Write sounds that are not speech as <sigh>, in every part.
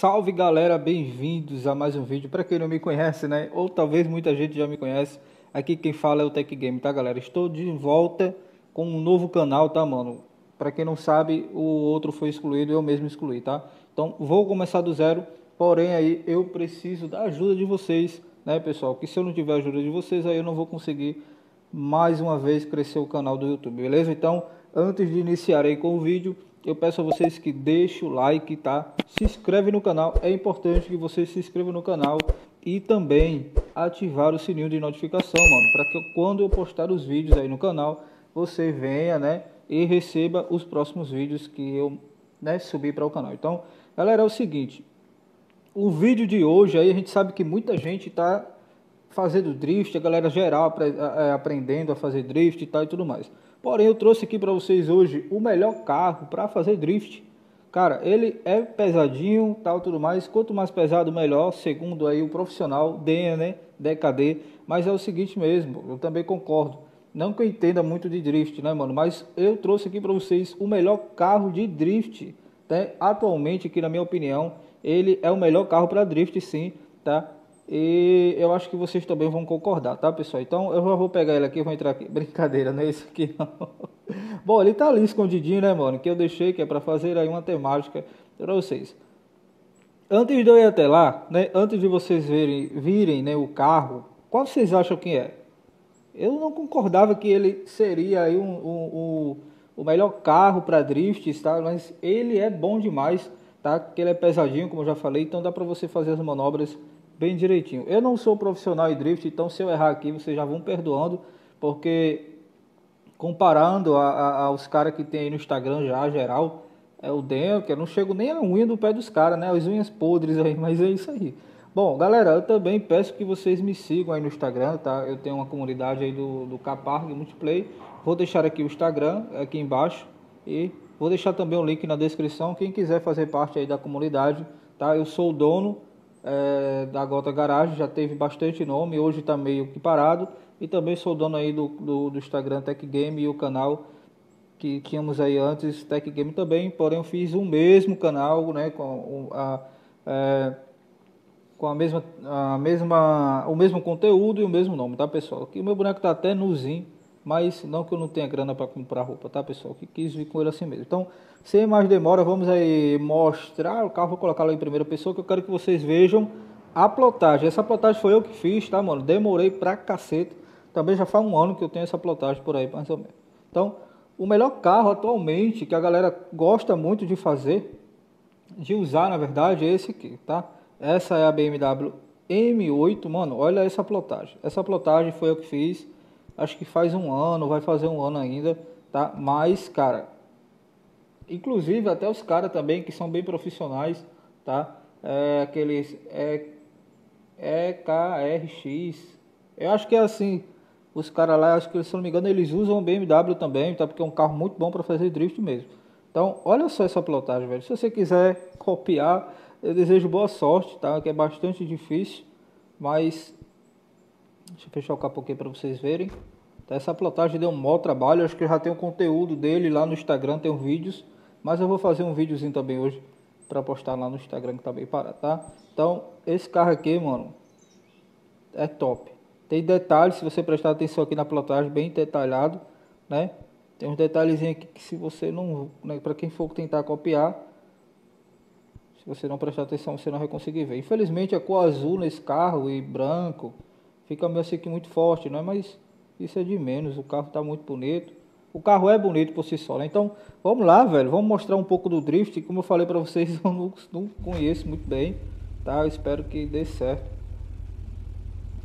Salve galera, bem-vindos a mais um vídeo. Para quem não me conhece, né? Ou talvez muita gente já me conhece, aqui quem fala é o Tech Game, tá galera? Estou de volta com um novo canal, tá mano? Para quem não sabe, o outro foi excluído, eu mesmo excluí, tá? Então vou começar do zero, porém aí eu preciso da ajuda de vocês, né pessoal? Que se eu não tiver a ajuda de vocês, aí eu não vou conseguir mais uma vez crescer o canal do YouTube, beleza? Então, antes de iniciar aí com o vídeo, eu peço a vocês que deixem o like, tá? Se inscreve no canal, é importante que vocês se inscrevam no canal e também ativar o sininho de notificação, mano, para que quando eu postar os vídeos aí no canal, você venha, né, e receba os próximos vídeos que eu, né, subir para o canal. Então, galera, é o seguinte, o vídeo de hoje aí a gente sabe que muita gente tá fazendo drift, a galera geral é, aprendendo a fazer drift e tal e tudo mais. Porém, eu trouxe aqui para vocês hoje o melhor carro para fazer drift. Cara, ele é pesadinho, tal, tudo mais. Quanto mais pesado, melhor, segundo aí o profissional, DEA, né, DKD. Mas é o seguinte mesmo, eu também concordo. Não que eu entenda muito de drift, né, mano? Mas eu trouxe aqui para vocês o melhor carro de drift, né? Atualmente, aqui na minha opinião, ele é o melhor carro para drift, sim, tá? E eu acho que vocês também vão concordar, tá, pessoal? Então eu já vou pegar ele aqui, vou entrar aqui. <laughs> Brincadeira, não é esse aqui não. <laughs> Bom, ele tá ali escondidinho, né, mano? Que eu deixei que é para fazer aí uma temática para vocês. Antes de eu ir até lá, né? Antes de vocês verem, virem, né, o carro, qual vocês acham que é? Eu não concordava que ele seria aí um, um, um o melhor carro para drift, tá? Mas ele é bom demais, tá? Porque ele é pesadinho, como eu já falei, então dá para você fazer as manobras bem direitinho. Eu não sou profissional em drift, então se eu errar aqui, vocês já vão perdoando, porque comparando a, a, aos caras que tem aí no Instagram já, geral, é o Den, que eu não chego nem a unha do pé dos caras, né? As unhas podres aí, <laughs> mas é isso aí. Bom, galera, eu também peço que vocês me sigam aí no Instagram, tá? Eu tenho uma comunidade aí do, do Caparg Multiplay. Vou deixar aqui o Instagram, aqui embaixo, e vou deixar também o link na descrição. Quem quiser fazer parte aí da comunidade, tá? Eu sou o dono é, da Gota Garage, já teve bastante nome, hoje está meio que parado. E também sou dono aí do, do, do, Instagram Tech Game e o canal que tínhamos aí antes, Tech Game também, porém eu fiz o mesmo canal, né, com a, é, com a mesma, a mesma, o mesmo conteúdo e o mesmo nome, tá pessoal? Aqui o meu boneco tá até nuzinho, mas não que eu não tenha grana para comprar roupa, tá pessoal? Que quis vir com ele assim mesmo. Então, sem mais demora, vamos aí mostrar o carro, vou colocá-lo em primeira pessoa, que eu quero que vocês vejam a plotagem. Essa plotagem foi eu que fiz, tá, mano? Demorei pra cacete. Também já faz um ano que eu tenho essa plotagem por aí, mais ou menos. Então, o melhor carro atualmente, que a galera gosta muito de fazer, de usar, na verdade, é esse aqui, tá? Essa é a BMW M8, mano, olha essa plotagem. Essa plotagem foi eu que fiz, acho que faz um ano, vai fazer um ano ainda, tá? Mas, cara, Inclusive até os caras também que são bem profissionais, tá? É, aqueles é, EKRX. Eu acho que é assim, os caras lá, acho que se não me engano, eles usam BMW também, tá? Porque é um carro muito bom para fazer drift mesmo. Então, olha só essa plotagem, velho. Se você quiser copiar, eu desejo boa sorte, tá? Que é bastante difícil, mas deixa eu fechar o capô aqui para vocês verem. Tá? Essa plotagem deu um maior trabalho, acho que já tem o conteúdo dele lá no Instagram, tem vídeos mas eu vou fazer um videozinho também hoje para postar lá no Instagram que tá bem parado, tá? Então, esse carro aqui, mano, é top. Tem detalhes, se você prestar atenção aqui na plotagem, bem detalhado, né? Tem uns detalhezinhos aqui que se você não, né, para quem for tentar copiar, se você não prestar atenção, você não vai conseguir ver. Infelizmente a cor azul nesse carro e branco fica meio assim aqui muito forte, não é? Mas isso é de menos, o carro tá muito bonito. O carro é bonito por si só, né? Então, vamos lá, velho. Vamos mostrar um pouco do drift. Como eu falei para vocês, <laughs> eu não, não, conheço muito bem, tá? Eu espero que dê certo.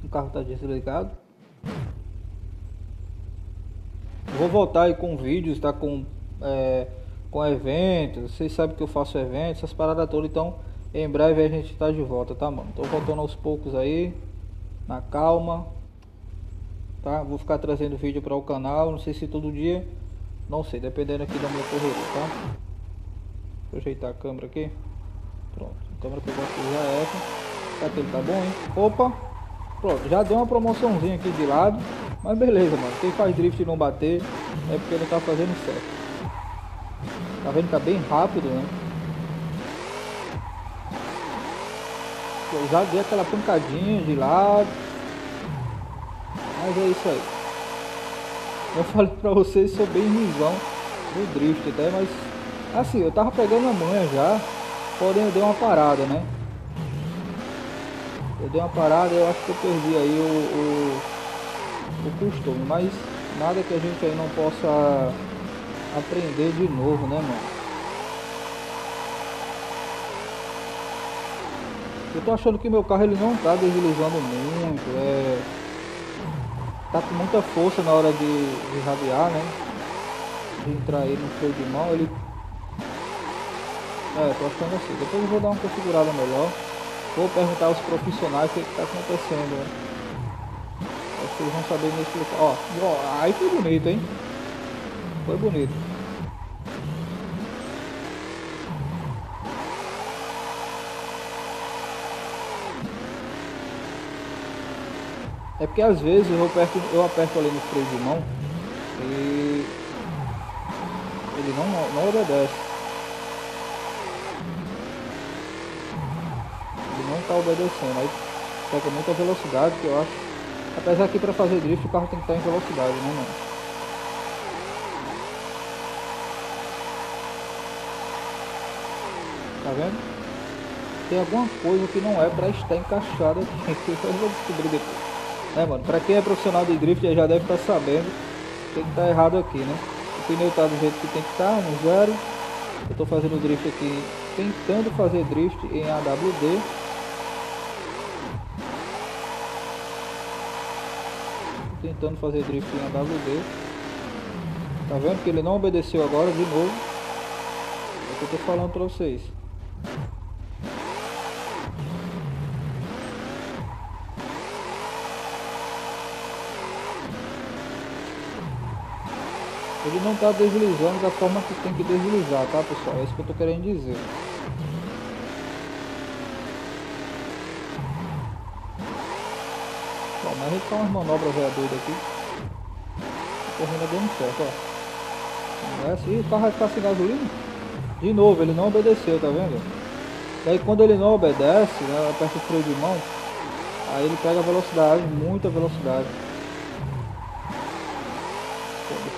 O carro tá desligado. Vou voltar aí com vídeos, tá? Com, é, com eventos. Vocês sabem que eu faço eventos, essas paradas todas. Então, em breve a gente tá de volta, tá, mano? Tô voltando aos poucos aí. Na calma tá? Vou ficar trazendo vídeo para o canal, não sei se todo dia, não sei, dependendo aqui da minha correria, tá? Vou ajeitar a câmera aqui. Pronto, a câmera que eu gosto já é essa. Será que ele tá bom, hein? Opa! Pronto, já deu uma promoçãozinha aqui de lado, mas beleza, mano. Quem faz drift e não bater é porque ele tá fazendo certo. Tá vendo que tá bem rápido, né? Já dei aquela pancadinha de lado. Mas é isso aí. Eu <laughs> falei pra vocês, sou bem ruimzão no drift até, mas assim, eu tava pegando a manha já, porém eu dei uma parada, né? Eu dei uma parada, eu acho que eu perdi aí o, o, o costume, mas nada que a gente aí não possa aprender de novo, né, mano? Eu tô achando que meu carro ele não tá deslizando muito, é... Tá com muita força na hora de, de rabiar, né? De entrar aí no freio de mão, ele... É, tô achando assim. Depois eu vou dar uma configurada melhor. Vou perguntar aos profissionais o que, que tá acontecendo, né? Acho que eles vão saber me explicar. Ó, ó, aí foi bonito, hein? Foi bonito. É porque às vezes eu aperto, eu aperto ali no freio de mão e ele não, não obedece. Ele não está obedecendo. Aí pega muita velocidade que eu acho. Apesar que para fazer drift o carro tem que estar em velocidade, né mano? Tá vendo? Tem alguma coisa que não é para estar encaixada aqui, <laughs> que eu vou descobrir depois. É, mano, pra quem é profissional de drift já deve estar tá sabendo que está errado aqui, né? O pneu tá do jeito que tem que estar, tá, no zero. Eu estou fazendo drift aqui, tentando fazer drift em AWD. Tentando fazer drift em AWD. Tá vendo que ele não obedeceu agora de novo? É o que eu tô falando para vocês. Ele não está deslizando da forma que tem que deslizar, tá pessoal? É isso que eu estou querendo dizer. Bom, mas a gente faz umas manobras já doidas aqui. Correndo dando certo, ó. Não é assim, o carro vai ficar sem gasolina. De novo, ele não obedeceu, tá vendo? Daí quando ele não obedece, né, aperta o freio de mão, aí ele pega velocidade, muita velocidade.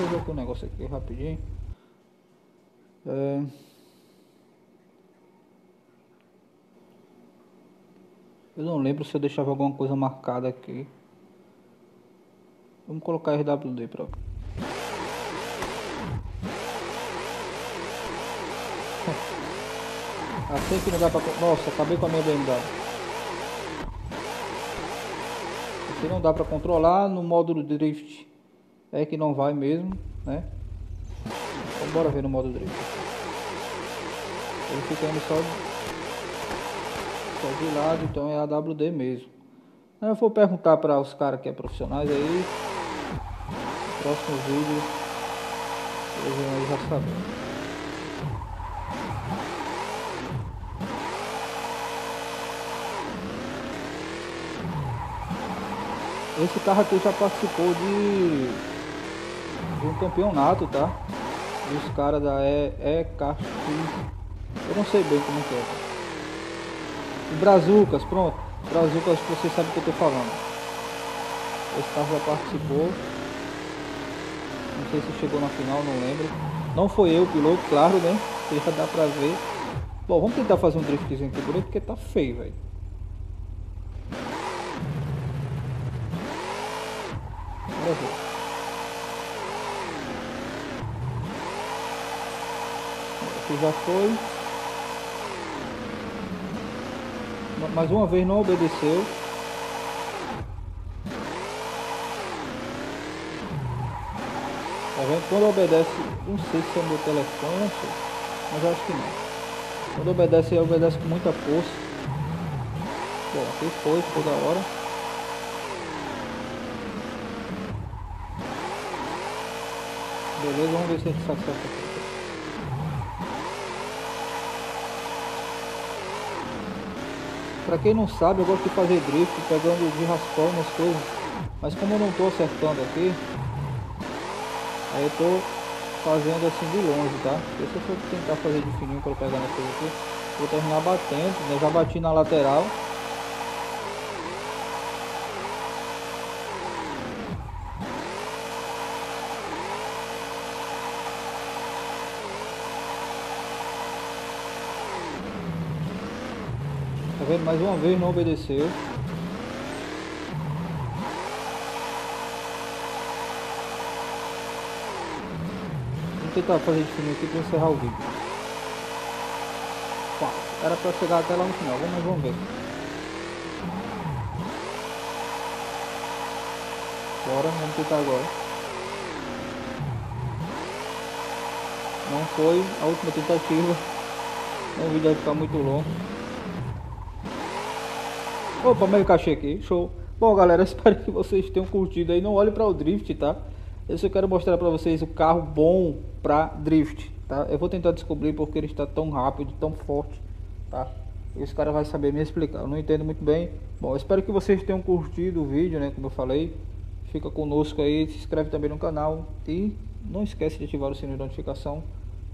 Deixa eu ver aqui um negócio aqui rapidinho. É... Eu não lembro se eu deixava alguma coisa marcada aqui. Vamos colocar RWD pra Assim <laughs> que não dá pra... Nossa, acabei com a minha BMW. Aqui não dá pra controlar no módulo drift é que não vai mesmo, né? Então bora ver no modo drift. Ele fica indo só, só de lado, então é AWD mesmo. Eu vou perguntar para os caras que é profissionais aí. Próximo vídeo eles já saber. Esse carro aqui já participou de de um campeonato, tá? Dos caras da EKX. Eu não sei bem como que é. O Brazucas, pronto. Brazucas, você sabe o que eu tô falando. Esse carro já participou. Não sei se chegou na final, não lembro. Não foi eu o piloto, claro, né? Já dá pra ver. Bom, vamos tentar fazer um driftzinho aqui por aí, porque tá feio, velho. Bora ver. Aqui já foi. Mais uma vez não obedeceu. Tá vendo? Quando obedece, não sei se é meu telefone. Mas acho que não. Quando obedece, ele obedece com muita força. Bom, aqui foi toda hora. Beleza, vamos ver se a gente certo aqui. Pra quem não sabe, eu gosto de fazer drift pegando de raspão nas coisas. Mas como eu não tô acertando aqui, aí eu tô fazendo assim de longe, tá? Porque se eu for tentar fazer de fininho para pegar nas coisas aqui, vou terminar batendo, né? Já bati na lateral, Tá vendo? Mais uma vez não obedeceu. Vamos tentar fazer filme aqui para encerrar o vídeo. Era para chegar até lá no final, mas vamos ver. Bora, vamos tentar agora. Não foi a última tentativa. O vídeo vai ficar muito longo. Opa, meio cachê aqui, show. Bom galera, <laughs> espero que vocês tenham curtido aí. Não olhe para o drift, tá? Eu só quero mostrar para vocês o carro bom para drift, tá? Eu vou tentar descobrir porque ele está tão rápido, tão forte, tá? Esse cara vai saber me explicar. Eu não entendo muito bem. Bom, espero que vocês tenham curtido o vídeo, né? Como eu falei. Fica conosco aí, se inscreve também no canal e não esquece de ativar o sininho de notificação.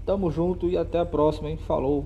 Tamo junto e até a próxima, hein? Falou!